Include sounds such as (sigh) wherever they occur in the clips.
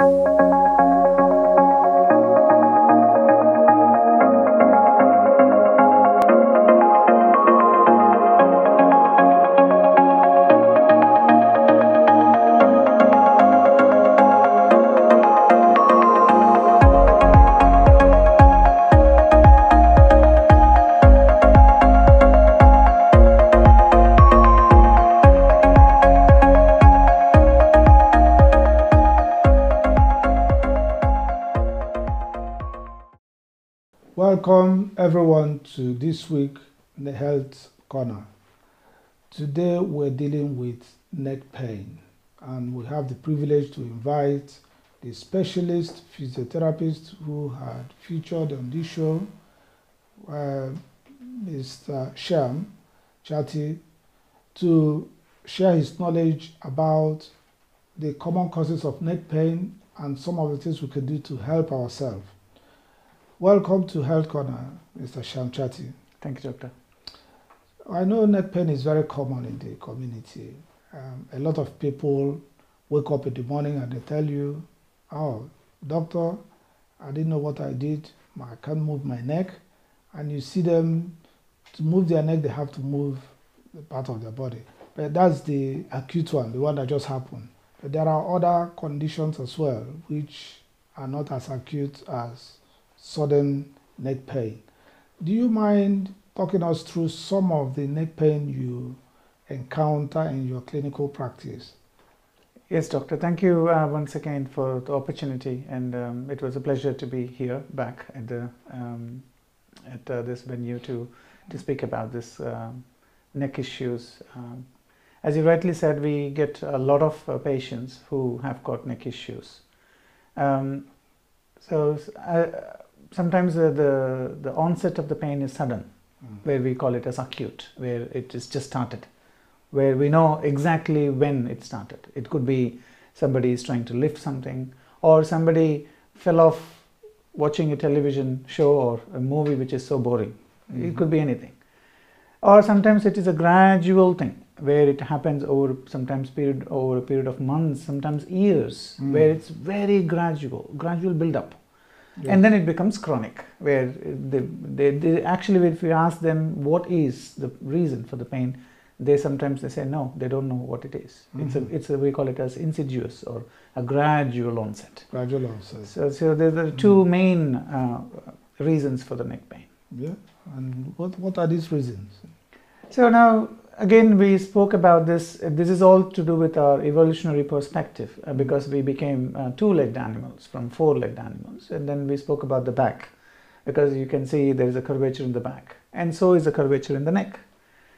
Música Welcome everyone to this week in the Health Corner. Today we're dealing with neck pain and we have the privilege to invite the specialist physiotherapist who had featured on this show, uh, Mr. Shyam Chatti, to share his knowledge about the common causes of neck pain and some of the things we can do to help ourselves. Welcome to Health Corner, Mr. Shyam Chatti. Thank you, Doctor. I know neck pain is very common in the community. Um, a lot of people wake up in the morning and they tell you, Oh, doctor, I didn't know what I did. I can't move my neck. And you see them, to move their neck, they have to move the part of their body. But that's the acute one, the one that just happened. But there are other conditions as well, which are not as acute as sudden neck pain. Do you mind talking us through some of the neck pain you encounter in your clinical practice? Yes, doctor. Thank you uh, once again for the opportunity, and um, it was a pleasure to be here back at the um, at uh, this venue to to speak about this uh, neck issues. Um, as you rightly said, we get a lot of uh, patients who have got neck issues. Um, so uh, sometimes the, the, the onset of the pain is sudden, mm. where we call it as acute, where it is just started, where we know exactly when it started. It could be somebody is trying to lift something, or somebody fell off watching a television show or a movie which is so boring. Mm-hmm. It could be anything. Or sometimes it is a gradual thing where it happens over sometimes period over a period of months, sometimes years, mm. where it's very gradual, gradual build up and then it becomes chronic where they, they, they, actually if you ask them what is the reason for the pain they sometimes they say no they don't know what it is. Mm-hmm. it's a it's a we call it as insidious or a gradual onset gradual onset so so there are 2 mm-hmm. main uh, reasons for the neck pain yeah and what what are these reasons so now again we spoke about this. This is all to do with our evolutionary perspective uh, because we became uh, two-legged animals from four-legged animals and then we spoke about the back because you can see there is a curvature in the back and so is a curvature in the neck.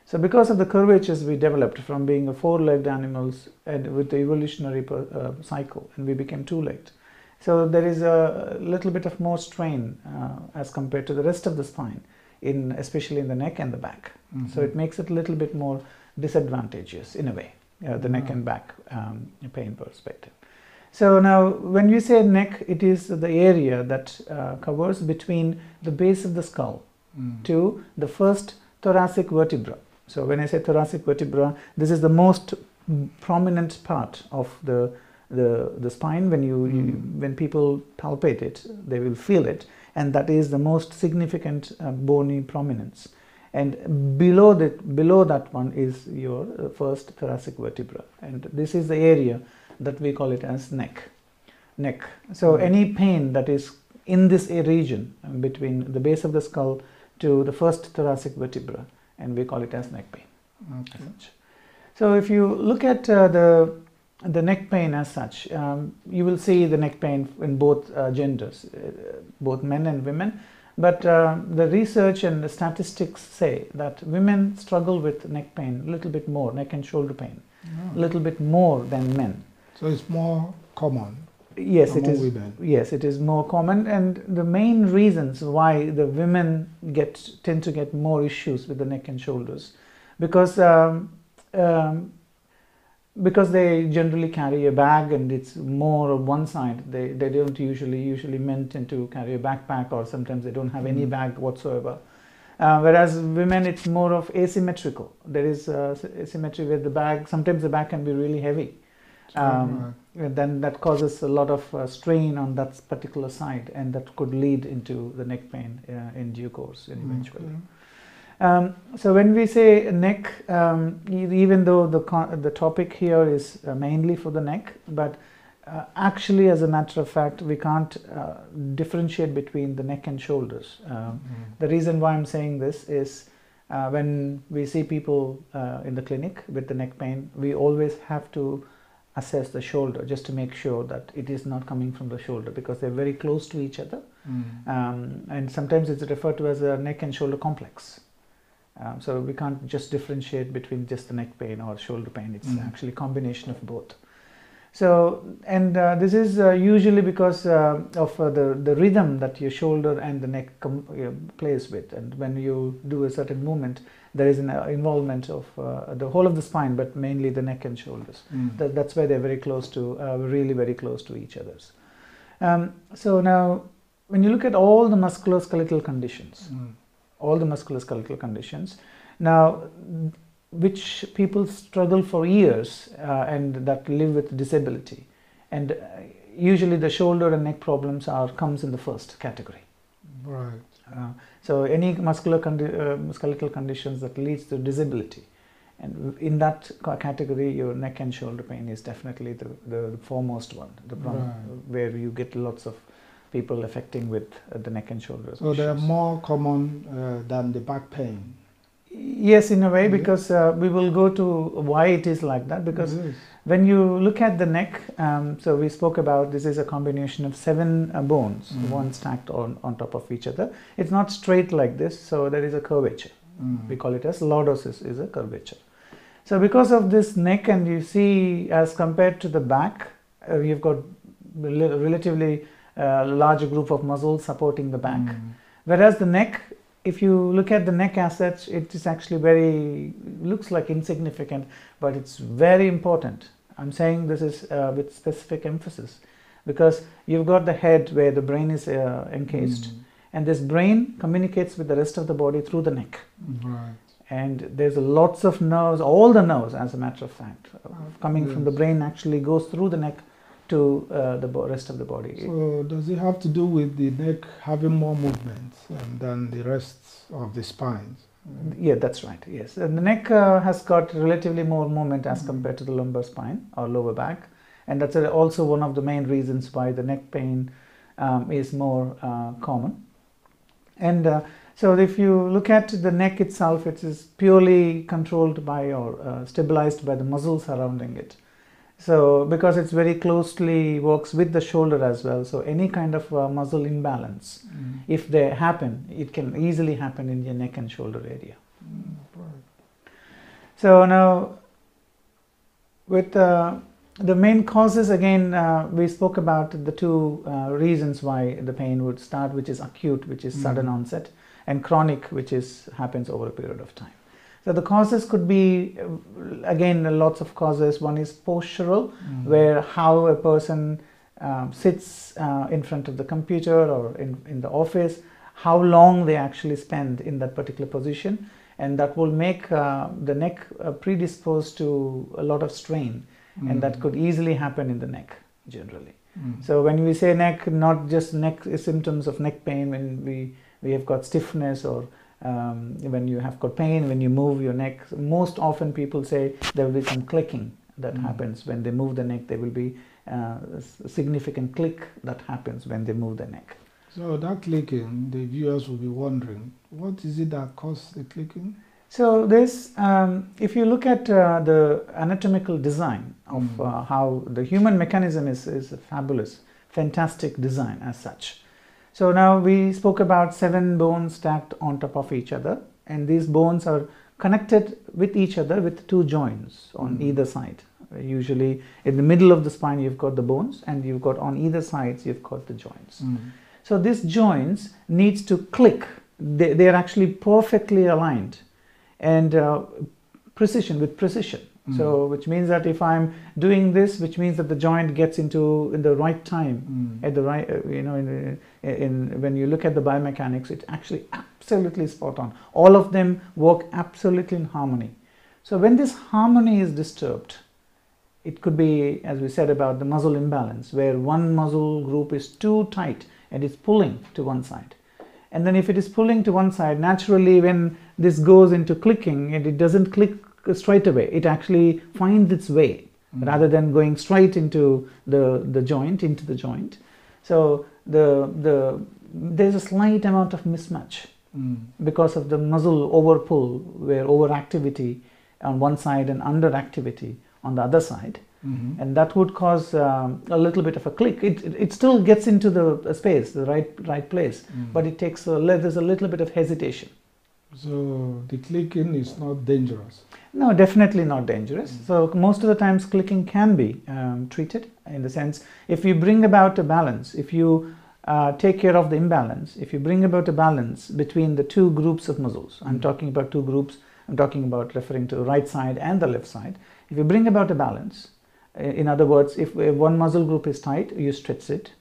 So because of the curvatures we developed from being a four-legged animals and with the evolutionary per, uh, cycle and we became two-legged. So there is a little bit of more strain uh, as compared to the rest of the spine in especially in the neck and the back. Mm-hmm. So it makes it a little bit more disadvantageous in a way, uh, the neck and back um, pain perspective. So now, when we say neck, it is the area that uh, covers between the base of the skull mm. to the first thoracic vertebra. So when I say thoracic vertebra, this is the most prominent part of the the, the spine. When you, mm. you when people palpate it, they will feel it, and that is the most significant uh, bony prominence. And below that below that one is your uh, first thoracic vertebra. And this is the area that we call it as neck. Neck. So mm-hmm. any pain that is in this region um, between the base of the skull to the first thoracic vertebra and we call it as neck pain. Okay. so if you look at uh, the the neck pain as such, um, you will see the neck pain in both uh, genders, uh, both men and women. But uh, the research and the statistics say that women struggle with neck pain a little bit more, neck and shoulder pain, a little bit more than men. So it's more common. Yes, it is. Women. Yes, it is more common, and the main reasons why the women get tend to get more issues with the neck and shoulders, because um, um, because they generally carry a bag and it's more on one side they, they don't usually usually men tend to carry a backpack or sometimes they don't have mm-hmm. any bag whatsoever uh, whereas women it's more of asymmetrical there is uh, asymmetry with the bag sometimes the bag can be really heavy um, then that causes a lot of uh, strain on that particular side, and that could lead into the neck pain uh, in due course and eventually. Okay. Um, so when we say neck, um, even though the the topic here is uh, mainly for the neck, but uh, actually, as a matter of fact, we can't uh, differentiate between the neck and shoulders. Um, Mm. the reason why I'm saying this is uh, when we see people uh, in the clinic with the neck pain, we always have to assess the shoulder just to make sure that it is not coming from the shoulder because they're very close to each other. Mm. Um, and sometimes it's referred to as a neck and shoulder complex. Um, so we can't just differentiate between just the neck pain or shoulder pain. It's Mm. actually a combination of both. So, and uh, this is uh, usually because uh, of uh, the, the rhythm that your shoulder and the neck com- uh, plays with. And when you do a certain movement, there is an uh, involvement of uh, the whole of the spine, but mainly the neck and shoulders. Mm. That, that's why they're very close to, uh, really very close to each other's. Um, so now, when you look at all the musculoskeletal conditions, Mm. All the musculoskeletal conditions, now which people struggle for years uh, and that live with disability, and uh, usually the shoulder and neck problems are comes in the first category. Right. Uh, so any muscular condi- uh, skeletal conditions that leads to disability and in that category your neck and shoulder pain is definitely the, the foremost one the one Right. where you get lots of people affecting with uh, the neck and shoulders So they are more common uh, than the back pain. yes in a way Mhm. because uh, we will go to why it is like that because Yes. when you look at the neck um, so we spoke about this is a combination of seven uh, bones Mhm. one stacked on, on top of each other it's not straight like this so there is a curvature Mm. we call it as lordosis is a curvature so because of this neck and you see as compared to the back uh, you've got rel- relatively uh, larger group of muscles supporting the back Mm. whereas the neck if you look at the neck as such it is actually very looks like insignificant but it's very important i'm saying this is uh, with specific emphasis because you've got the head where the brain is uh, encased Mm. and this brain communicates with the rest of the body through the neck Right. and there's lots of nerves all the nerves as a matter of fact uh, coming from the brain actually goes through the neck to uh, the rest of the body. So does it have to do with the neck having more movement um, than the rest of the spines? yeah that's right yes. And the neck uh, has got relatively more movement as Mhm. compared to the lumbar spine or lower back. And that's uh, also one of the main reasons why the neck pain um, is more uh, common. And uh, so if you look at the neck itself it is purely controlled by or uh, stabilized by the muscles surrounding it so because it's very closely works with the shoulder as well so any kind of uh, muscle imbalance Mm. if they happen it can easily happen in your neck and shoulder area Mm, right. so now with uh, the main causes again uh, we spoke about the two uh, reasons why the pain would start which is acute which is sudden Mhm. onset and chronic which is happens over a period of time so the causes could be uh, again lots of causes one is postural Mm. where how a person um, sits uh, in front of the computer or in, in the office, how long they actually spend in that particular position, and that will make uh, the neck uh, predisposed to a lot of strain, and that Mm. could easily happen in the neck generally. Mm. So when we say neck, not just neck symptoms of neck pain when we we have got stiffness or um, when you have got pain when you move your neck. Most often people say there will be some clicking that Mm. happens when they move the neck. There will be uh, a significant click that happens when they move the neck. So that clicking, the viewers will be wondering, what is it that causes the clicking? So this, um, if you look at uh, the anatomical design of Mm. uh, how the human mechanism is, is a fabulous, fantastic design as such. So now we spoke about seven bones stacked on top of each other, and these bones are connected with each other with two joints on Mm. either side. Usually, in the middle of the spine, you've got the bones, and you've got on either sides, you've got the joints. Mm. So these joints needs to click. They, they are actually perfectly aligned and uh, precision with precision. Mm. So which means that if I'm doing this, which means that the joint gets into in the right time Mm. at the right, uh, you know, in, in when you look at the biomechanics, it's actually absolutely spot on. All of them work absolutely in harmony. So when this harmony is disturbed, It could be, as we said, about the muscle imbalance, where one muscle group is too tight and it's pulling to one side. And then if it is pulling to one side, naturally when this goes into clicking and it doesn't click straight away, it actually finds its way mm. rather than going straight into the, the joint, into the joint. So the, the, there's a slight amount of mismatch mm. because of the muscle overpull, where overactivity on one side and underactivity on the other side. Mm-hmm. And that would cause um, a little bit of a click. It, it, it still gets into the space, the right right place, mm. but it takes a, there's a little bit of hesitation. So the clicking is not dangerous. No, definitely not dangerous. Mm. So most of the times, clicking can be um, treated in the sense if you bring about a balance, if you uh, take care of the imbalance, if you bring about a balance between the two groups of muscles, I'm mm. talking about two groups. I'm talking about referring to the right side and the left side. If you bring about a balance, in other words, if one muscle group is tight, you stretch it,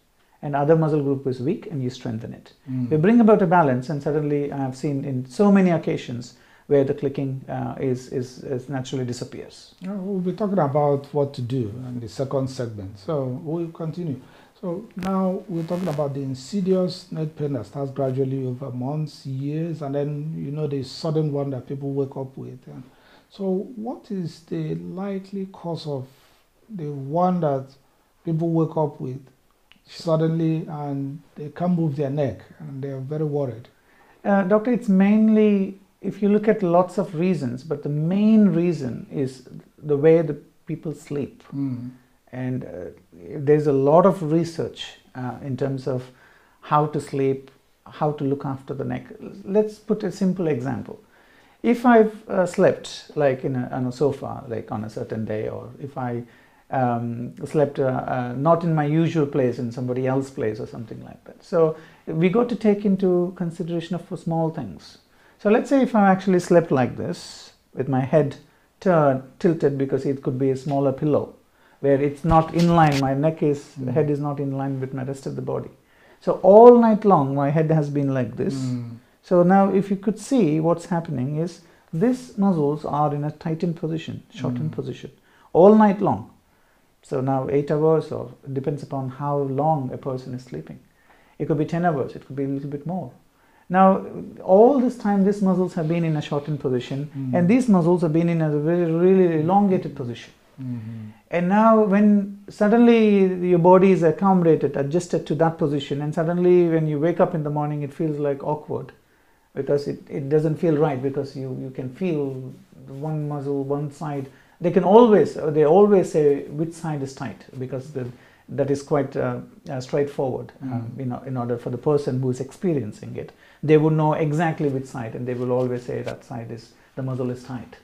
and other muscle group is weak, and you strengthen it. Mm. We bring about a balance, and suddenly I have seen in so many occasions where the clicking uh, is, is, is, naturally disappears. we'll be talking about what to do in the second segment. So we'll continue. So now we're talking about the insidious neck pain that starts gradually over months, years, and then you know the sudden one that people wake up with. And so, what is the likely cause of the one that people wake up with suddenly and they can't move their neck and they are very worried? Uh, doctor, it's mainly if you look at lots of reasons, but the main reason is the way the people sleep. Mm. And uh, there's a lot of research uh, in terms of how to sleep, how to look after the neck. Let's put a simple example if I've uh, slept like in a, on a sofa, like on a certain day, or if I um, slept uh, uh, not in my usual place, in somebody else's place, or something like that. So we got to take into consideration of small things. So let's say if I actually slept like this, with my head turned, tilted because it could be a smaller pillow, where it's not in line, my neck is, mm. head is not in line with my rest of the body. So all night long, my head has been like this. Mm so now if you could see what's happening is these muscles are in a tightened position, shortened mm. position all night long. So now 8 hours or depends upon how long a person is sleeping. It could be 10 hours, it could be a little bit more. Now, all this time, these muscles have been in a shortened position, mm. and these muscles have been in a very, really elongated position. Mm-hmm. And now, when suddenly your body is accommodated, adjusted to that position, and suddenly when you wake up in the morning, it feels like awkward because it, it doesn't feel right because you, you can feel one muscle, one side. They can always, they always say which side is tight because the, that is quite uh, uh, straightforward mm. um, you know, in order for the person who is experiencing it. They would know exactly which side and they will always say that side is, the muscle is tight.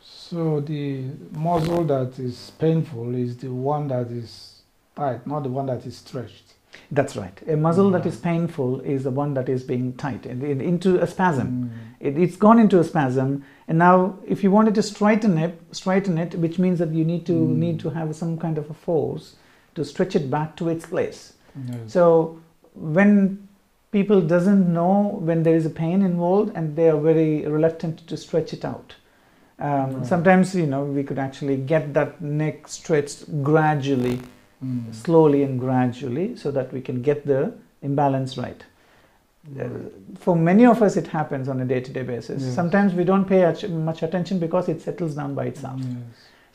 So the muscle that is painful is the one that is tight, not the one that is stretched. That's right. A muscle mm. that is painful is the one that is being tight into a spasm. Mm. It, has gone into a spasm, and now if you wanted to straighten it, straighten it, which means that you need to mm. need to have some kind of a force to stretch it back to its place. Yes. So when people doesn't know when there is a pain involved, and they are very reluctant to stretch it out. Um, right. Sometimes you know we could actually get that neck stretched gradually mm. slowly and gradually so that we can get the imbalance right. Uh, for many of us, it happens on a day to day basis. Yes. Sometimes we don't pay much attention because it settles down by itself. Yes.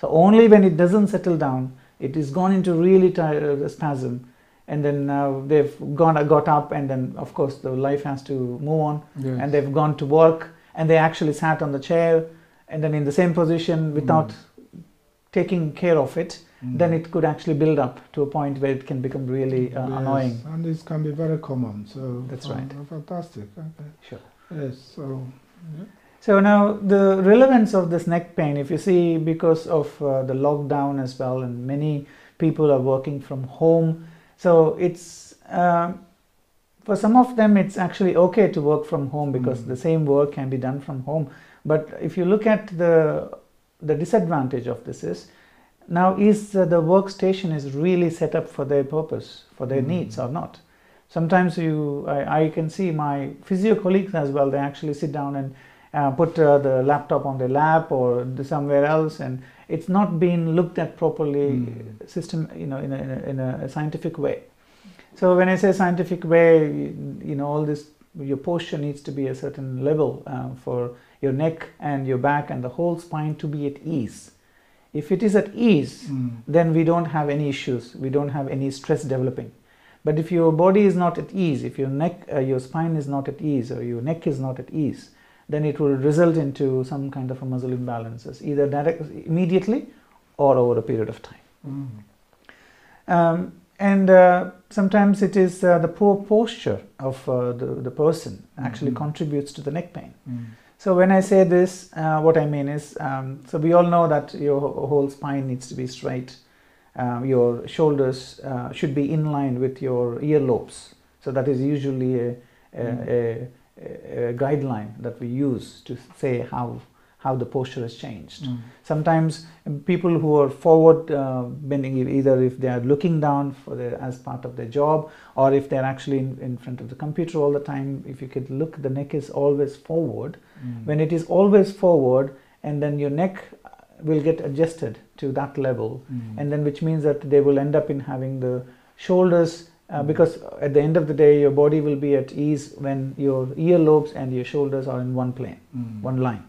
So, only when it doesn't settle down, it is gone into really t- uh, spasm, and then uh, they've gone got up, and then of course the life has to move on, yes. and they've gone to work, and they actually sat on the chair, and then in the same position without mm. taking care of it, mm. then it could actually build up to a point where it can become really uh, yes, annoying. And this can be very common. So that's right. fantastic. Okay. Sure. Yes. So. Yeah. So now the relevance of this neck pain, if you see, because of uh, the lockdown as well, and many people are working from home, so it's uh, for some of them it's actually okay to work from home because mm. the same work can be done from home. But if you look at the the disadvantage of this is now, is uh, the workstation is really set up for their purpose, for their mm. needs or not? Sometimes you, I, I, can see my physio colleagues as well. They actually sit down and uh, put uh, the laptop on their lap or somewhere else, and it's not been looked at properly, Mm. system, you know, in a, in a, in a scientific way. So when I say scientific way, you, you know, all this, your posture needs to be a certain level uh, for your neck and your back and the whole spine to be at ease. If it is at ease, Mm. then we don't have any issues. We don't have any stress developing. But if your body is not at ease, if your neck, uh, your spine is not at ease, or your neck is not at ease, then it will result into some kind of a muscle imbalances, either direct, immediately or over a period of time. Mm. Um, and uh, sometimes it is uh, the poor posture of uh, the, the person actually Mhm. contributes to the neck pain. Mm. So when I say this, uh, what I mean is, um, so we all know that your whole spine needs to be straight. Um, your shoulders uh, should be in line with your earlobes. So that is usually a, a, a, a, a guideline that we use to say how how the posture has changed. Mm. Sometimes um, people who are forward uh, bending, either if they are looking down for the, as part of their job, or if they're actually in, in front of the computer all the time, if you could look, the neck is always forward. Mm. When it is always forward, and then your neck uh, will get adjusted to that level, Mm. and then which means that they will end up in having the shoulders. Uh, Mm. because at the end of the day, your body will be at ease when your earlobes and your shoulders are in one plane Mm. one line.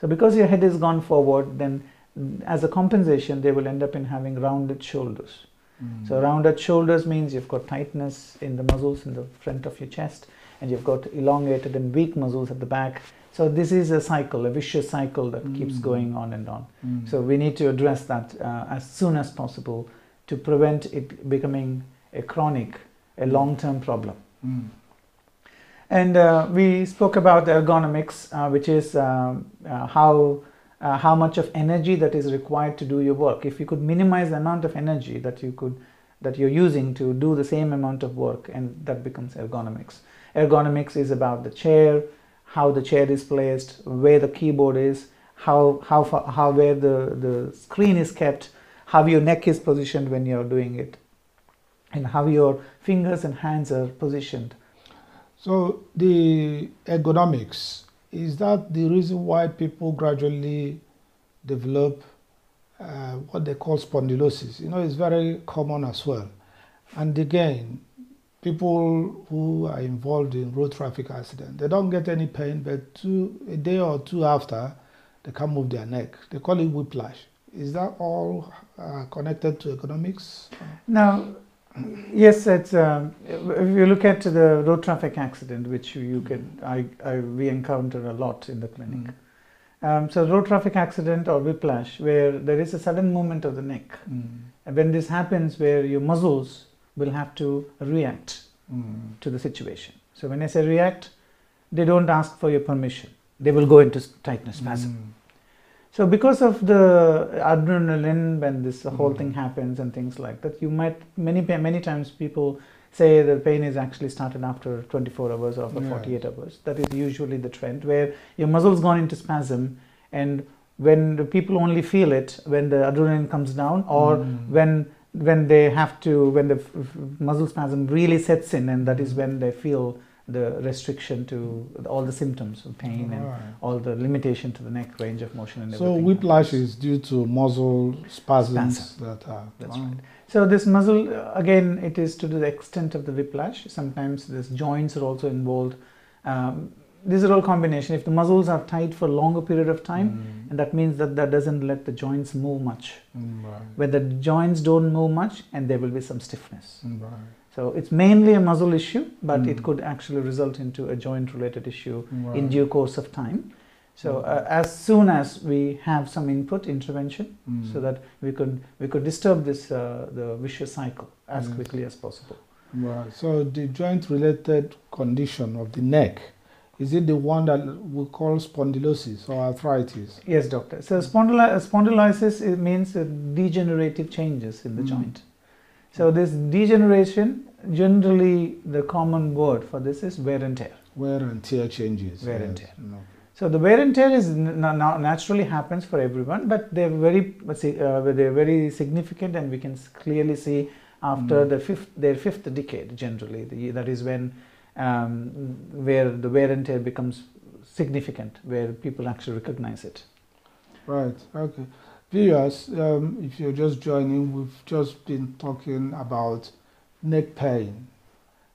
So because your head is gone forward, then mm, as a compensation, they will end up in having rounded shoulders. Mm. So rounded shoulders means you've got tightness in the muscles in the front of your chest, and you've got elongated and weak muscles at the back. So this is a cycle, a vicious cycle that keeps Mm. going on and on. Mm. So we need to address that uh, as soon as possible to prevent it becoming a chronic, a long-term problem. And uh, we spoke about ergonomics, uh, which is um, uh, how uh, how much of energy that is required to do your work. If you could minimize the amount of energy that you could that you're using to do the same amount of work, and that becomes ergonomics. Ergonomics is about the chair, how the chair is placed, where the keyboard is, how how far, how where the the screen is kept, how your neck is positioned when you're doing it, and how your fingers and hands are positioned. So the ergonomics is that the reason why people gradually develop uh, what they call spondylosis? You know, it's very common as well. And again, people who are involved in road traffic accident, they don't get any pain, but two, a day or two after, they can't move their neck. They call it whiplash. Is that all uh, connected to ergonomics? Now, yes, it's um, if you look at the road traffic accident, which you can I, I we encounter a lot in the clinic. Mm. Um, so road traffic accident or whiplash, where there is a sudden movement of the neck, Mm. and when this happens, where your muscles will have to react Mm. to the situation. So when I say react, they don't ask for your permission; they will go into tightness spasm. Mm. So because of the adrenaline when this whole Mhm. thing happens and things like that, you might many many times people say the pain is actually started after 24 hours or after Yeah. 48 hours. That is usually the trend where your muscles gone into spasm, and when the people only feel it when the adrenaline comes down or Mm. when when they have to when the muscle spasm really sets in, and that is when they feel the restriction to all the symptoms of pain and all the limitation to the neck range of motion and So whiplash is due to muscle spasms Spasm. that are. That's wow. right. So this muscle, uh, again, it is to the extent of the whiplash. Sometimes these joints are also involved. Um, these are all combination. If the muscles are tight for a longer period of time, Mm. and that means that that doesn't let the joints move much. Mm, right. When the joints don't move much, and there will be some stiffness. Mm, right. So it's mainly a muscle issue, but Mm. it could actually result into a joint-related issue Right. in due course of time. So Mm. uh, as soon as we have some input intervention, Mm. so that we could we could disturb this uh, the vicious cycle as Yes. quickly as possible. Right. So the joint-related condition of the neck is it the one that we call spondylosis or arthritis? Yes, doctor. So spondyli- uh, spondylosis it means uh, degenerative changes in the Mm. joint. So this degeneration, generally the common word for this is wear and tear. Wear and tear changes. Wear and tear. No. So the wear and tear is n- na- na- naturally happens for everyone, but they're very uh, they're very significant, and we can clearly see after Mm. the fifth their fifth decade. Generally, the, that is when um, where the wear and tear becomes significant, where people actually recognize it. Right. Okay. Viewers, um, if you're just joining, we've just been talking about neck pain.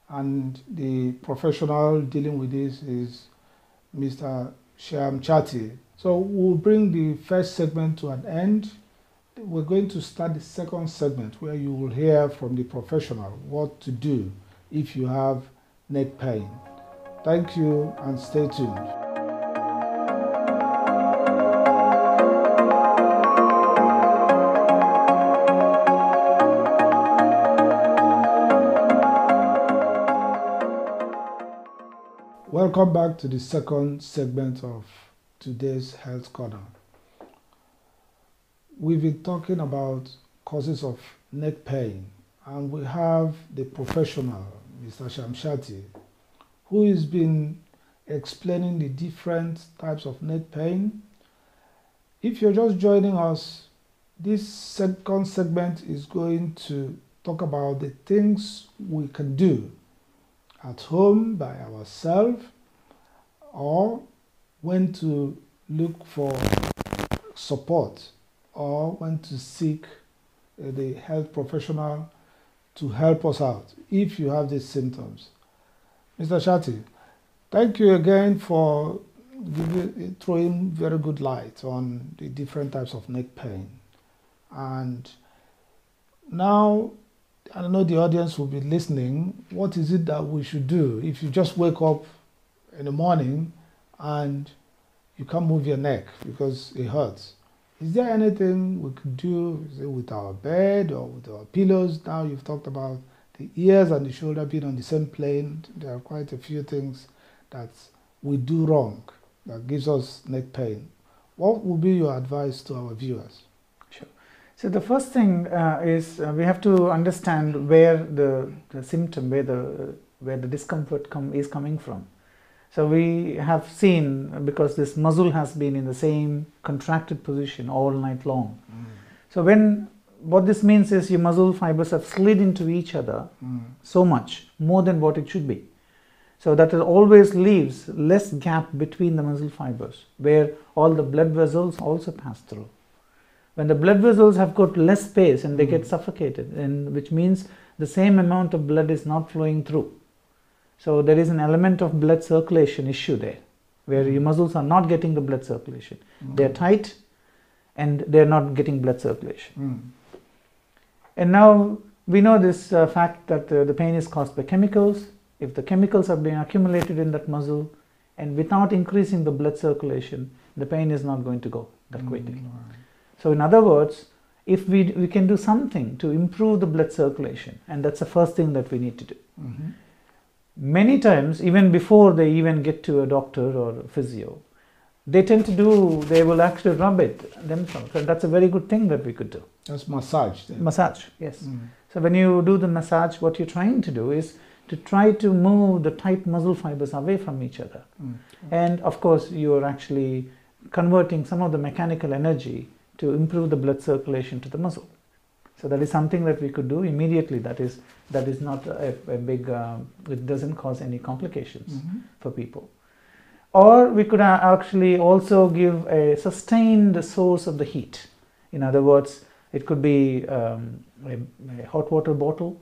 And the professional dealing with this is Mr. Shyam Chatti. So we'll bring the first segment to an end. We're going to start the second segment where you will hear from the professional what to do if you have neck pain. Thank you and stay tuned. Welcome back to the second segment of today's Health Corner. We've been talking about causes of neck pain, and we have the professional, Mr. Shyam Chatti, who has been explaining the different types of neck pain. If you're just joining us, this second segment is going to talk about the things we can do at home by ourselves or when to look for support or when to seek uh, the health professional to help us out if you have these symptoms. Mr. Chatti, thank you again for giving, throwing very good light on the different types of neck pain. And now I know the audience will be listening. What is it that we should do if you just wake up in the morning and you can't move your neck because it hurts? Is there anything we could do with our bed or with our pillows? Now you've talked about the ears and the shoulder being on the same plane. There are quite a few things that we do wrong that gives us neck pain. What would be your advice to our viewers? Sure. So the first thing uh, is uh, we have to understand where the, the symptom, where the where the discomfort come, is coming from. So we have seen because this muscle has been in the same contracted position all night long. Mm. So when what this means is your muscle fibers have slid into each other mm. so much more than what it should be. So that it always leaves less gap between the muscle fibers where all the blood vessels also pass through when the blood vessels have got less space and they mm. get suffocated and which means the same amount of blood is not flowing through so there is an element of blood circulation issue there where mm. your muscles are not getting the blood circulation mm. they're tight and they're not getting blood circulation hmm. and now we know this uh, fact that uh, the pain is caused by chemicals if the chemicals have been accumulated in that muscle and without increasing the blood circulation the pain is not going to go that hmm. quickly so in other words, if we, we can do something to improve the blood circulation, and that's the first thing that we need to do. Mm-hmm. Many times, even before they even get to a doctor or a physio, they tend to do, they will actually rub it themselves. And that's a very good thing that we could do. That's massage. Then. Massage, yes. Mm. So when you do the massage, what you're trying to do is to try to move the tight muscle fibers away from each other. Mm. And of course, you're actually converting some of the mechanical energy to improve the blood circulation to the muscle. So that is something that we could do immediately. That is that is not a, a big. Uh, it doesn't cause any complications mm-hmm. for people. Or we could actually also give a sustained source of the heat. In other words, it could be um, a, a, hot water bottle,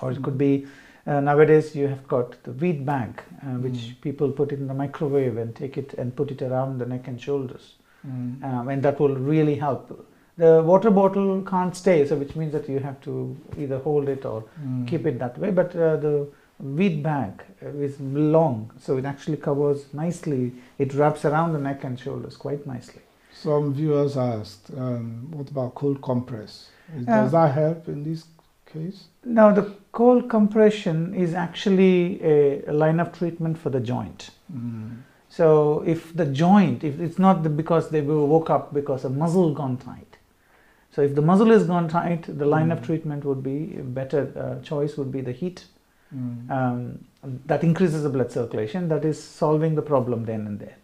or it could be uh, nowadays you have got the wheat bag, uh, which mm. people put in the microwave and take it and put it around the neck and shoulders mm. um, and that will really help. The water bottle can't stay, so which means that you have to either hold it or mm. keep it that way. But uh, the wheat bag is long, so it actually covers nicely. It wraps around the neck and shoulders quite nicely. Some viewers asked, um, what about cold compress? Does uh, that help in this case? Now, the cold compression is actually a, a line of treatment for the joint. Mm. So if the joint, if it's not the, because they woke up because a muscle gone tight. So if the muscle is gone tight, the line mm. of treatment would be a better uh, choice would be the heat. Mm. Um, that increases the blood circulation. That is solving the problem then and there.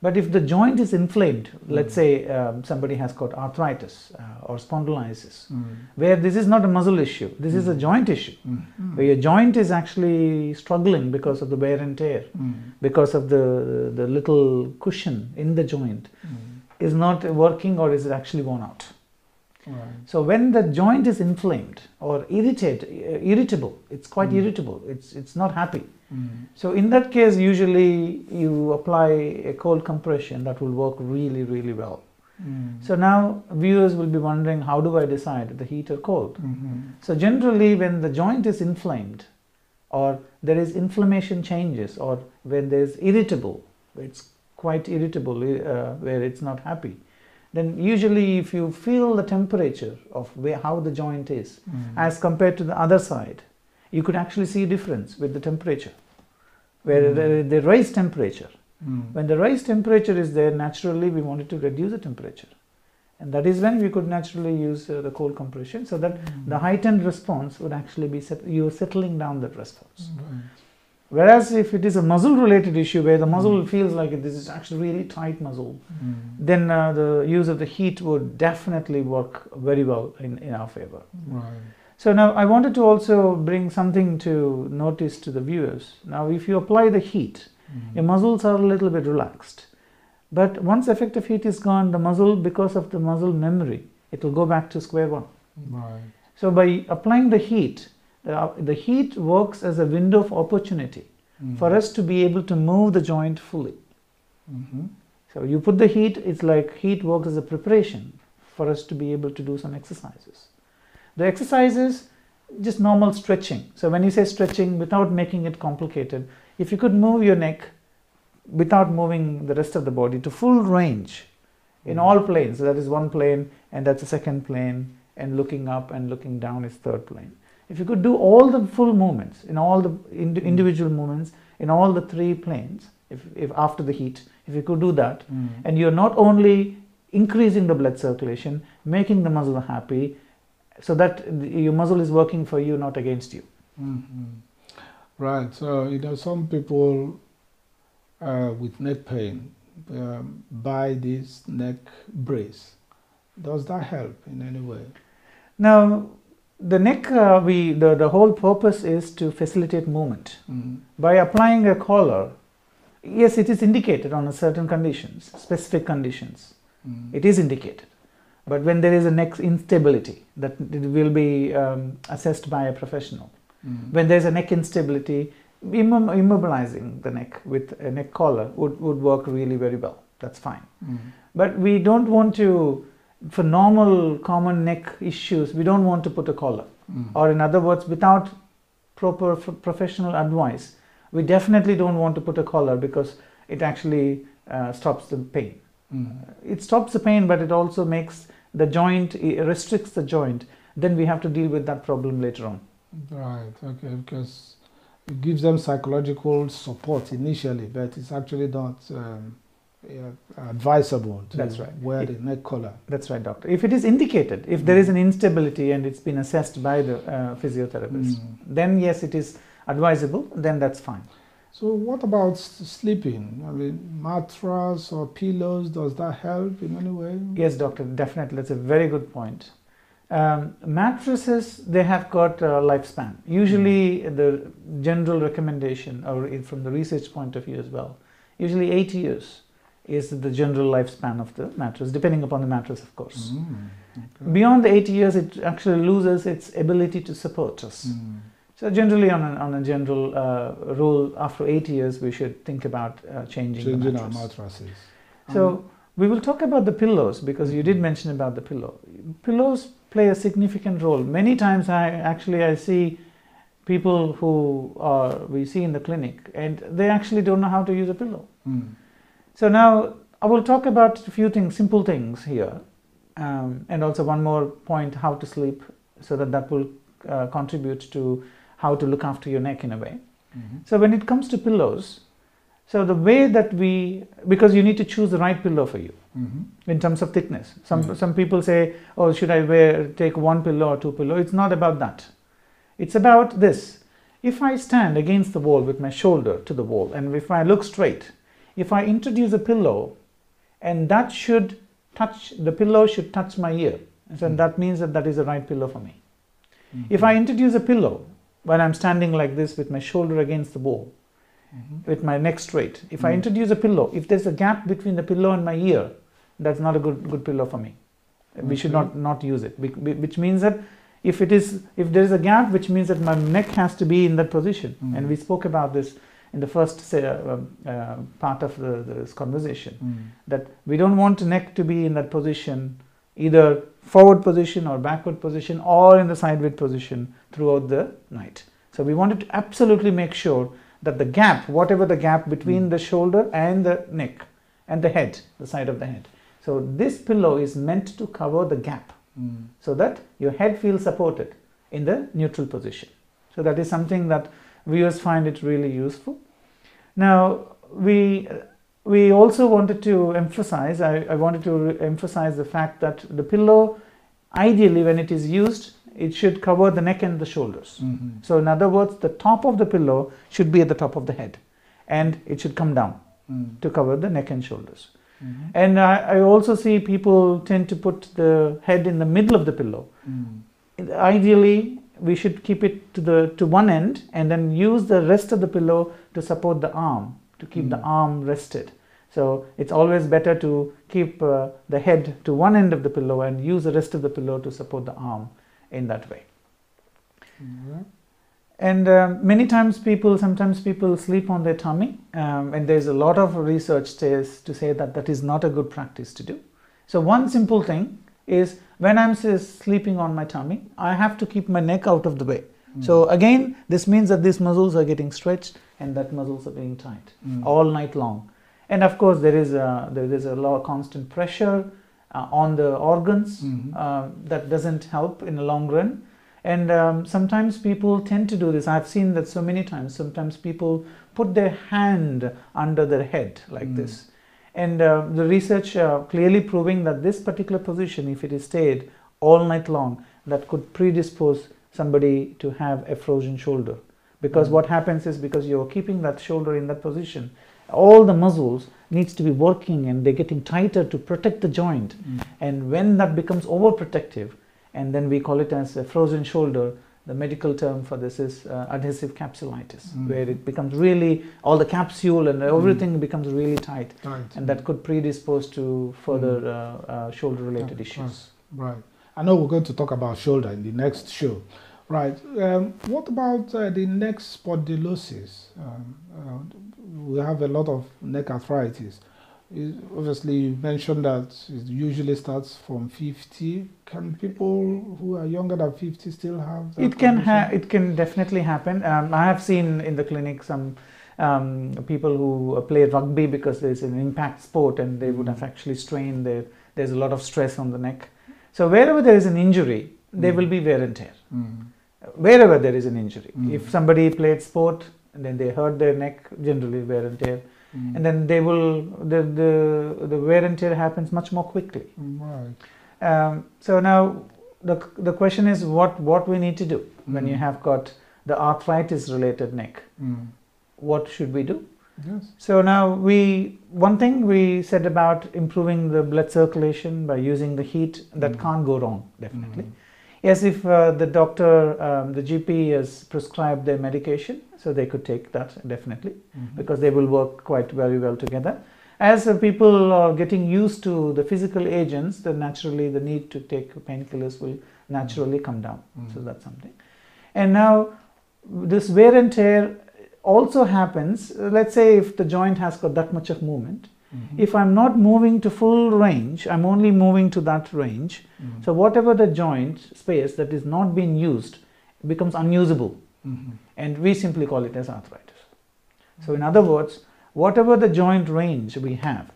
But if the joint is inflamed, mm. let's say um, somebody has got arthritis uh, or spondylitis, mm. where this is not a muscle issue, this is a hmm. joint issue, hmm. where your joint is actually struggling because of the wear and tear, hmm. because of the, the little cushion in the joint. is not working or is it actually worn out. Right. So when the joint is inflamed or irritate, uh, irritable, it's quite Mm. irritable. It's it's not happy. Mm. So in that case, usually you apply a cold compression that will work really really well. Mm. So now viewers will be wondering, how do I decide the heat or cold? Mhm. So generally, when the joint is inflamed, or there is inflammation changes, or when there is irritable, it's quite irritable, uh, where it's not happy, then usually if you feel the temperature of where, how the joint is Mm. as compared to the other side, you could actually see a difference with the temperature, where Mm. the, the raised temperature. Mm. When the raised temperature is there, naturally we wanted to reduce the temperature. And that is when we could naturally use uh, the cold compression so that the heightened response would actually be set, you're settling down that response. Whereas if it is a muscle related issue where the muscle Mm. feels like this is actually really tight muscle, Mm. then uh, the use of the heat would definitely work very well in, in our favor. Right. So now I wanted to also bring something to notice to the viewers. Now, if you apply the heat, Mm. your muscles are a little bit relaxed. But once effective heat is gone, the muscle, because of the muscle memory, it will go back to square one. Right. So by applying the heat, the, the heat works as a window of opportunity Mm. for us to be able to move the joint fully. Mhm. So you put the heat, it's like heat works as a preparation for us to be able to do some exercises. The exercises, just normal stretching. So when you say stretching without making it complicated, if you could move your neck without moving the rest of the body to full range in Mm. all planes, so that is one plane and that's a second plane, and looking up and looking down is third plane. If you could do all the full movements in all the ind- individual movements in all the three planes, if, if after the heat, if you could do that, Mm. and you're not only increasing the blood circulation, making the muscle happy, so that your muscle is working for you, not against you. Mhm. Right. So you know, some people uh, with neck pain um, buy this neck brace. Does that help in any way? Now, the neck, uh, we the, the whole purpose is to facilitate movement. Mm. By applying a collar, yes, it is indicated on a certain conditions, specific conditions. Mm. It is indicated. But when there is a neck instability, that it will be um, assessed by a professional. Mm. When there is a neck instability, immobilizing the neck with a neck collar would, would work really very well. That's fine. Mm. But we don't want to, for normal common neck issues, we don't want to put a collar. Mm. Or, in other words, without proper f- professional advice, we definitely don't want to put a collar because it actually uh, stops the pain. Mm. It stops the pain, but it also makes the joint, restricts the joint. Then we have to deal with that problem later on. Right. Okay. Because it gives them psychological support initially, but it's actually not um, advisable to That's right. wear It- the neck collar. That's right, doctor. If it is indicated, if there is an instability and it's been assessed by the uh, physiotherapist, Mm. then yes, it is advisable, then that's fine. So what about sleeping? I mean, mattress or pillows, does that help in any way? Yes, doctor, definitely. That's a very good point. Um, mattresses, they have got a lifespan. Usually, the general recommendation, or from the research point of view as well, usually eight years is the general lifespan of the mattress, depending upon the mattress, of course. Mm. Okay. Beyond the eight years, it actually loses its ability to support us. Mm. So generally, on a, on a general uh, rule, after eight years, we should think about uh, changing, the Changing our mattress. mattresses. So we will talk about the pillows because you did mention about the pillow. Pillows play a significant role. Many times, I actually I see people who are we see in the clinic, and they actually don't know how to use a pillow. Mm. So now I will talk about a few things, simple things here, um, and also one more point: how to sleep, so that that will uh, contribute to how to look after your neck in a way. Mhm. So when it comes to pillows, so the way that we because you need to choose the right pillow for you Mhm. in terms of thickness. Some Mm. some people say, "Oh, should I wear take one pillow or two pillow?" It's not about that. It's about this. If I stand against the wall with my shoulder to the wall, and if I look straight, if I introduce a pillow, and that should touch the pillow should touch my ear, so Mm. that means that that is the right pillow for me. Mhm. If I introduce a pillow when I'm standing like this with my shoulder against the wall, Mhm. with my neck straight, if I Mm. introduce a pillow, if there's a gap between the pillow and my ear, that's not a good good pillow for me we should not not use it which means that if it is if there is a gap which means that my neck has to be in that position Mm. and we spoke about this in the first say, uh, um, uh, part of the, this conversation Mm. that we don't want neck to be in that position either forward position or backward position or in the sideward position throughout the night so we wanted to absolutely make sure that the gap whatever the gap between Mm. the shoulder and the neck and the head the side of the head so this pillow is meant to cover the gap Mm. so that your head feels supported in the neutral position. So that is something that viewers find it really useful. Now we we also wanted to emphasize. I, I wanted to emphasize the fact that the pillow, ideally when it is used, it should cover the neck and the shoulders. Mhm. So in other words, the top of the pillow should be at the top of the head, and it should come down Mm. to cover the neck and shoulders. Mhm. And I, I also see people tend to put the head in the middle of the pillow. Mm. Ideally, we should keep it to the to one end and then use the rest of the pillow to support the arm to keep the Mm. arm rested. So it's always better to keep uh, the head to one end of the pillow and use the rest of the pillow to support the arm in that way. Yeah. And um, many times people, sometimes people sleep on their tummy, um, and there's a lot of research says to say that that is not a good practice to do. So one simple thing is when I'm sleeping on my tummy, I have to keep my neck out of the way. So again, this means that these muscles are getting stretched and that muscles are being tight Mm. all night long. And of course, there is a, there is a lot of constant pressure uh, on the organs Mhm. uh, that doesn't help in the long run. And um, sometimes people tend to do this. I've seen that so many times. Sometimes people put their hand under their head like Mm. this. And uh, the research uh, clearly proving that this particular position, if it is stayed all night long, that could predispose somebody to have a frozen shoulder. Because Mm. what happens is because you're keeping that shoulder in that position, all the muscles needs to be working and they're getting tighter to protect the joint. Mm. And when that becomes overprotective, and then we call it as a frozen shoulder, the medical term for this is uh, adhesive capsulitis, Mm. where it becomes really, all the capsule and everything becomes really tight, Right. and that could predispose to further uh, uh, shoulder related Yeah, issues. Right. I know we're going to talk about shoulder in the next show. Right. Um, what about uh, the neck spondylosis? Um, uh, we have a lot of neck arthritis. Obviously, you mentioned that it usually starts from 50. Can people who are younger than 50 still have that It can ha- it can definitely happen. Um, I have seen in the clinic some um, people who play rugby because it's an impact sport and they would have actually strained their. There's a lot of stress on the neck. So wherever there is an injury, there Mm. will be wear and tear. Mm. Wherever there is an injury, Mm. if somebody played sport and then they hurt their neck, generally wear and tear, Mm. And then they will the the the wear and tear happens much more quickly. Right. Um, so now the, the question is what, what we need to do when Mm. you have got the arthritis related neck. Mm. What should we do? Yes. So now we one thing we said about improving the blood circulation by using the heat that Mm. can't go wrong definitely. Mm. Yes, if uh, the doctor, um, the GP has prescribed their medication, so they could take that definitely Mhm. because they will work quite very well together. As uh, people are getting used to the physical agents, then naturally the need to take painkillers will naturally come down. Mm. So that's something. And now this wear and tear also happens. Let's say if the joint has got that much of movement, Mhm. if I'm not moving to full range, I'm only moving to that range. Mhm. So whatever the joint space that is not being used becomes unusable Mhm. and we simply call it as arthritis. So in other words, whatever the joint range we have,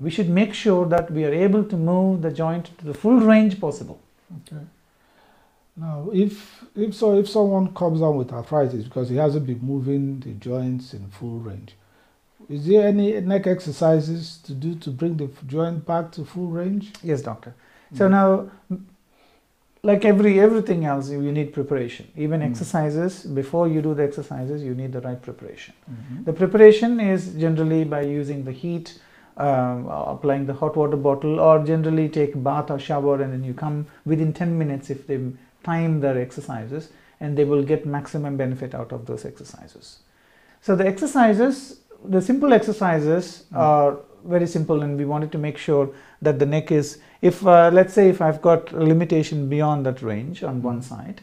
we should make sure that we are able to move the joint to the full range possible. Okay. Now, if if so, if someone comes down with arthritis because he hasn't been moving the joints in full range, is there any neck exercises to do to bring the joint back to full range? Yes, doctor. So Mm. now like every everything else you need preparation. Even Mm. exercises before you do the exercises you need the right preparation. Mhm. The preparation is generally by using the heat, um, applying the hot water bottle, or generally take bath or shower, and then you come within 10 minutes if they time their exercises, and they will get maximum benefit out of those exercises. So the exercises, the simple exercises Mm. are very simple and we wanted to make sure that the neck is if uh, let's say if i've got a limitation beyond that range on one side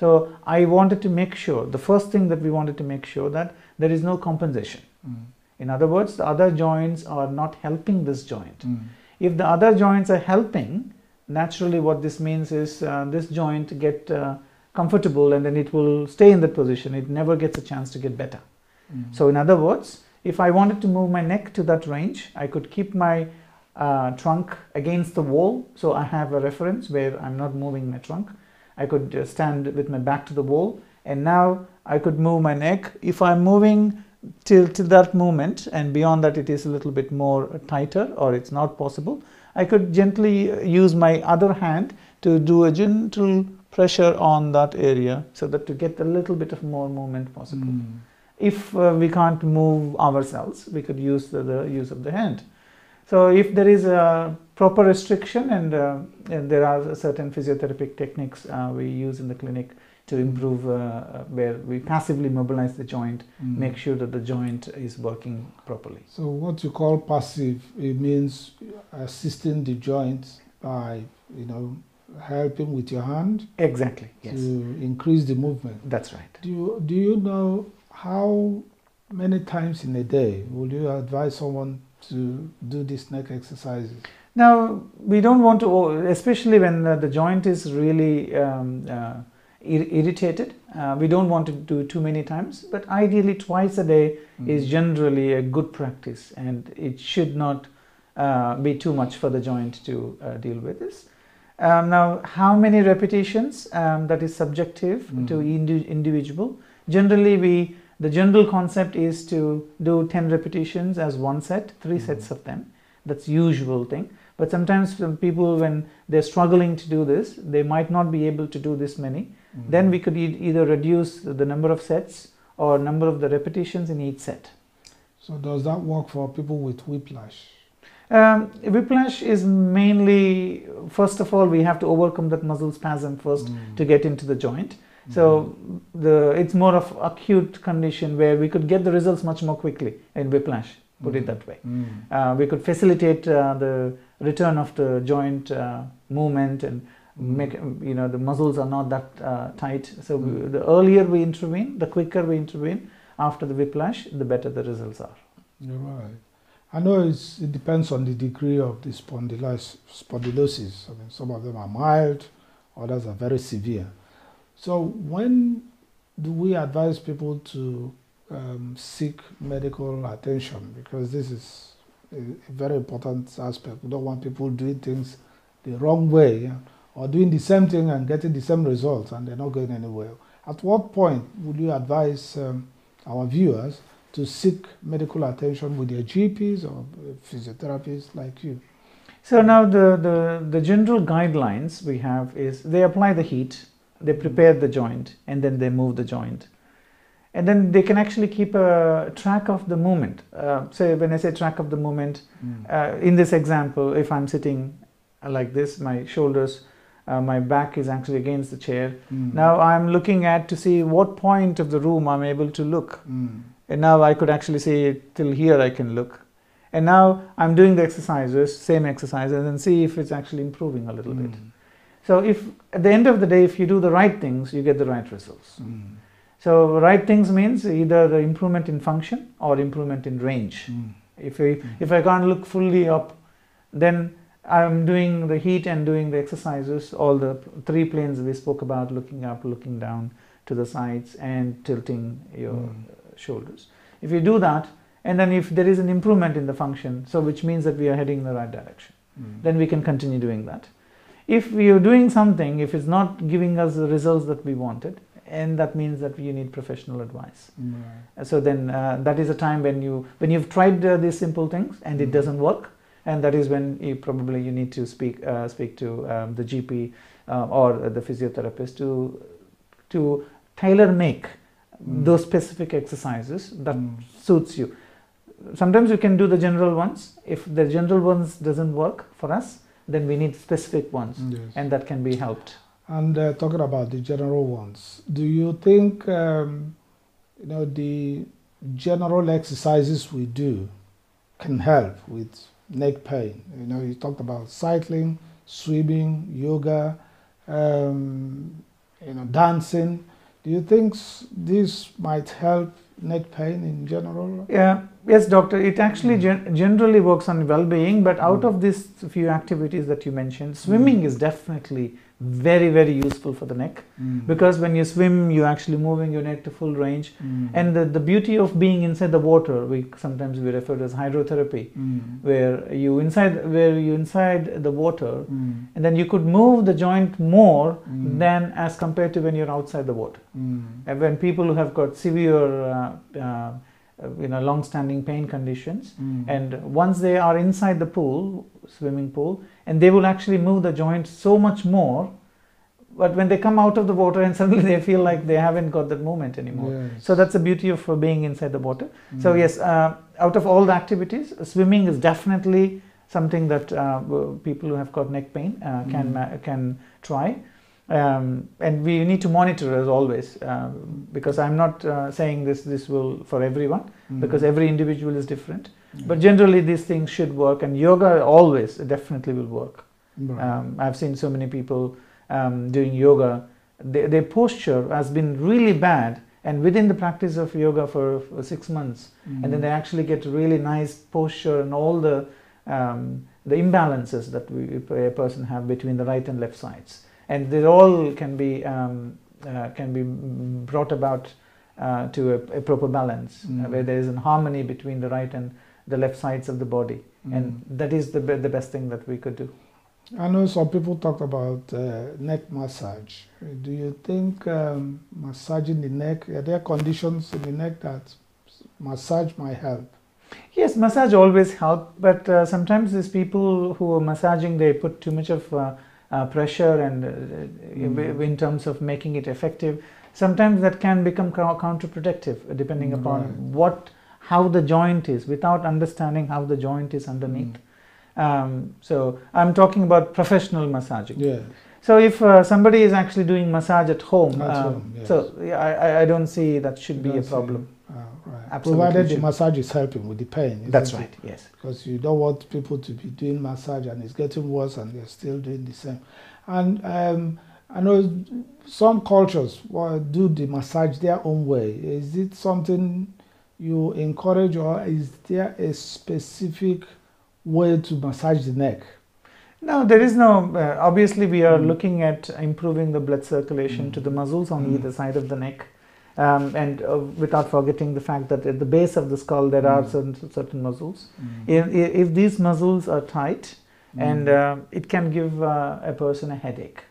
so i wanted to make sure the first thing that we wanted to make sure that there is no compensation Mm. in other words the other joints are not helping this joint Mm. if the other joints are helping naturally what this means is uh, this joint get uh, comfortable and then it will stay in that position it never gets a chance to get better Mm. so in other words if i wanted to move my neck to that range i could keep my uh, trunk against the wall so i have a reference where i'm not moving my trunk. I could uh, stand with my back to the wall and now i could move my neck. If i'm moving till till that moment and beyond that it is a little bit more tighter or it's not possible i could gently uh, use my other hand to do a gentle pressure on that area so that to get a little bit of more movement possible. Mm. If uh, we can't move ourselves we could use the, the use of the hand so if there is a proper restriction and, uh, and there are certain physiotherapeutic techniques uh, we use in the clinic to improve uh, uh, where we passively mobilize the joint Mm. make sure that the joint is working properly So what you call passive, it means assisting the joint by, you know, helping with your hand exactly yes to increase the movement. that's right Do you, do you know how many times in a day would you advise someone to do these neck exercises? Now, we don't want to, especially when the joint is really um, uh, irritated, uh, we don't want to do too many times, but ideally, twice a day is generally a good practice and it should not uh, be too much for the joint to uh, deal with this. Um, now, how many repetitions? Um, that is subjective to Mm. indi- individual. Generally, we the general concept is to do 10 repetitions as one set, three Mm. sets of them. That's usual thing. But sometimes some people, when they're struggling to do this, they might not be able to do this many. Mm. Then we could e- either reduce the number of sets or number of the repetitions in each set. So does that work for people with whiplash? Um, whiplash is mainly, first of all, we have to overcome that muscle spasm first Mm. to get into the joint. So the it's more of acute condition where we could get the results much more quickly in whiplash. Put it Mhm. that way. Mm. Uh, we could facilitate uh, the return of the joint uh, movement and Mm. make you know the muscles are not that uh, tight. So we, Mm. the earlier we intervene, the quicker we intervene after the whiplash, the better the results are. You're right. I know it's, it depends on the degree of the spondylos, spondylosis. I mean, some of them are mild, others are very severe. So, when do we advise people to um, seek medical attention? Because this is a, very important aspect. We don't want people doing things the wrong way or doing the same thing and getting the same results and they're not going anywhere. At what point would you advise um, our viewers to seek medical attention with their GPs or physiotherapists like you? So now the, the, the general guidelines we have is they apply the heat, they prepare the joint, and then they move the joint. And then they can actually keep a track of the movement. Uh, so when I say track of the movement, uh, in this example, if I'm sitting like this, my shoulders, uh, my back is actually against the chair. Mm. Now I'm looking at to see what point of the room I'm able to look. Mm. And now I could actually say till here I can look. And now I'm doing the exercises, same exercises, and see if it's actually improving a little bit. Mm. So if at the end of the day, if you do the right things, you get the right results. Mm. So right things means either the improvement in function or improvement in range. Mm. If I, if I can't look fully up, then I'm doing the heat and doing the exercises, all the three planes we spoke about, looking up, looking down to the sides and tilting your Mm. shoulders. If you do that, and then if there is an improvement in the function, so which means that we are heading in the right direction, Mm. then we can continue doing that. If you're doing something, if it's not giving us the results that we wanted, and that means that you need professional advice. Right. So then uh, that is a time when you when you've tried uh, these simple things and it Mhm. doesn't work, and that is when you probably you need to speak uh, speak to um, the GP uh, or the physiotherapist to to tailor make Mm. those specific exercises that Mm. suits you. Sometimes you can do the general ones. If the general ones doesn't work for us, then we need specific ones, Yes. and that can be helped. And uh, talking about the general ones, do you think um, you know the general exercises we do can help with neck pain. You know, you talked about cycling, swimming, yoga, um, you know, dancing. Do you think this might help neck pain in general? Yeah, yes, doctor. It actually mm. gen- generally works on well-being, but out mm. of these few activities that you mentioned, swimming mm. is definitely very very useful for the neck mm. because when you swim you're actually moving your neck to full range mm. and the, the beauty of being inside the water we sometimes we refer to as hydrotherapy mm. where you inside where you inside the water mm. and then you could move the joint more mm. than as compared to when you're outside the water mm. and when people who have got severe uh, uh, you know long-standing pain conditions and once they are inside the pool swimming pool and they will actually move the joint so much more but when they come out of the water and (laughs) suddenly they feel like they haven't got that movement anymore yes. so that's the beauty of being inside the water mm. so yes uh, out of all the activities swimming is definitely something that uh, people who have got neck pain uh, can mm. can try um, and we need to monitor as always uh, because I'm not uh, saying this this will for everyone mm. because every individual is different but generally, these things should work, and yoga always definitely will work. Right. Um, I've seen so many people um, doing yoga, they, their posture has been really bad, and within the practice of yoga for, for six months, mm-hmm. and then mm-hmm. they actually get really nice posture and all the um, the imbalances that we, a person have between the right and left sides, and they all can be um, uh, can be brought about uh, to a, a, proper balance, mm-hmm. uh, where there is a harmony between the right and the left sides of the body, mm. and that is the the best thing that we could do. I know some people talk about uh, neck massage. Do you think um, massaging the neck, are there conditions in the neck that massage might help? Yes, massage always help, but uh, sometimes these people who are massaging, they put too much of uh, uh pressure and mm. in terms of making it effective. Sometimes that can become counterproductive, depending upon right. what how the joint is without understanding how the joint is underneath. Mm. Um, so I'm talking about professional massaging. Yeah. So if uh, somebody is actually doing massage at home, at um, home yes. so I, I don't see that should be a problem. Uh, right. Provided the massage is helping with the pain. That's right. It? Yes. Because you don't want people to be doing massage and it's getting worse and they're still doing the same. And um, I know some cultures do the massage their own way. Is it something you encourage or is there a specific way to massage the neck? No, there is no. Uh, obviously, we are mm. looking at improving the blood circulation mm. to the muscles on mm. either side of the neck, um, and uh, without forgetting the fact that at the base of the skull there are mm. certain certain muscles. Mm. If, if, these muscles are tight, mm. and uh, it can give uh, a person a headache.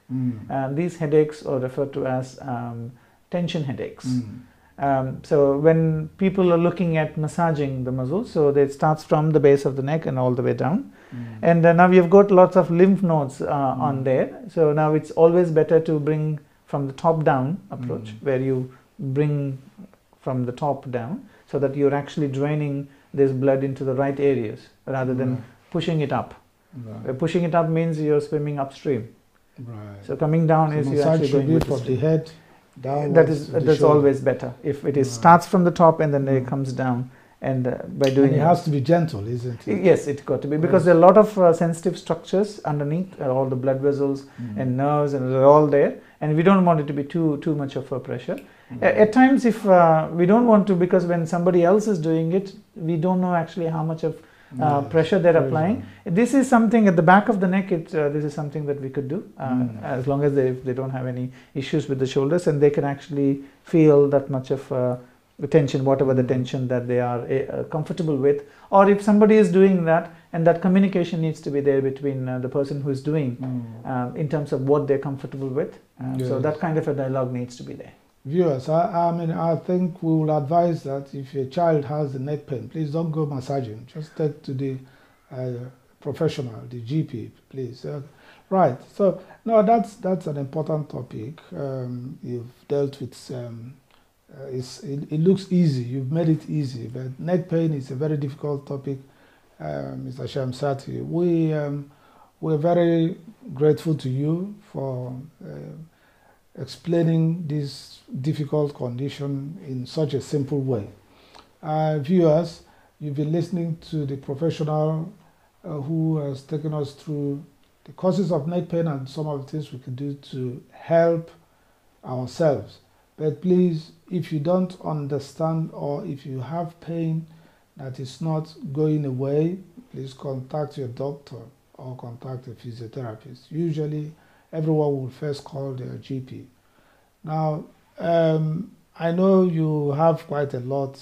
these headaches are referred to as um, tension headaches. Um, so when people are looking at massaging the muscles, so it starts from the base of the neck and all the way down. Mm. And uh, now you've got lots of lymph nodes uh, mm. on there. So now it's always better to bring from the top down approach, mm. where you bring from the top down, so that you're actually draining this blood into the right areas rather than pushing it up. Right. Uh, pushing it up means you're swimming upstream. Right. So coming down so is you're actually going with the, the head Downwards that is that's always better if it is starts from the top and then it comes down and uh, by doing and it has to be gentle isn't it yes it got to be because yes. there are a lot of uh, sensitive structures underneath uh, all the blood vessels mm. and nerves and they're all there and we don't want it to be too too much of a pressure mm. at times if uh, we don't want to because when somebody else is doing it we don't know actually how much of uh, pressure they're applying. This is something at the back of the neck. It uh, this is something that we could do uh, mm. as long as they they don't have any issues with the shoulders and they can actually feel that much of uh, tension, whatever the tension that they are uh, comfortable with. Or if somebody is doing that and that communication needs to be there between uh, the person who is doing mm. in terms of what they're comfortable with. Yes. So that kind of a dialogue needs to be there viewers, I, I, mean, I think we will advise that if your child has a neck pain, please don't go massaging. Just take to the uh, professional, the GP, please. Uh, right. So, no, that's that's an important topic. Um, you've dealt with. Um, uh, it, it, looks easy. You've made it easy, but neck pain is a very difficult topic, Mr. Shyam Chatti. We um, we're very grateful to you for uh, explaining this difficult condition in such a simple way. Uh, viewers, You've been listening to the professional uh, who has taken us through the causes of neck pain and some of the things we can do to help ourselves. But please, if you don't understand or if you have pain that is not going away, please contact your doctor or contact a physiotherapist. Usually, everyone will first call their GP. Now, um, I know you have quite a lot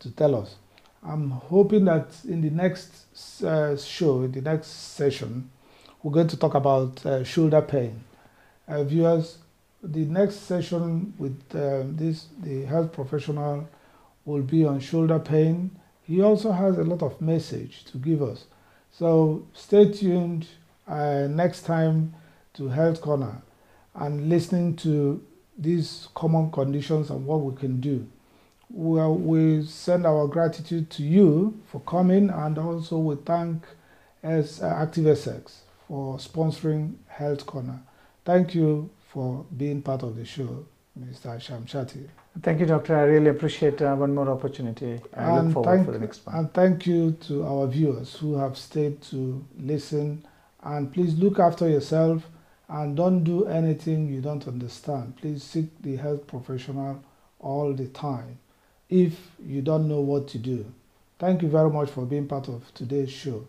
to tell us. I'm hoping that in the next uh, show, in the next session, we're going to talk about uh, shoulder pain. Uh, viewers, the next session with uh, this the health professional will be on shoulder pain. He also has a lot of message to give us. So stay tuned uh, next time to Health Corner and listening to these common conditions and what we can do. Well, we send our gratitude to you for coming and also we thank as uh, Active Essex for sponsoring Health Corner. Thank you for being part of the show, Mr. Shyam Chatti. Thank you, Doctor. I really appreciate uh, one more opportunity. I and look forward thank, for the next one. And thank you to our viewers who have stayed to listen. And please look after yourself and don't do anything you don't understand. Please seek the health professional all the time if you don't know what to do. Thank you very much for being part of today's show.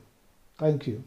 Thank you.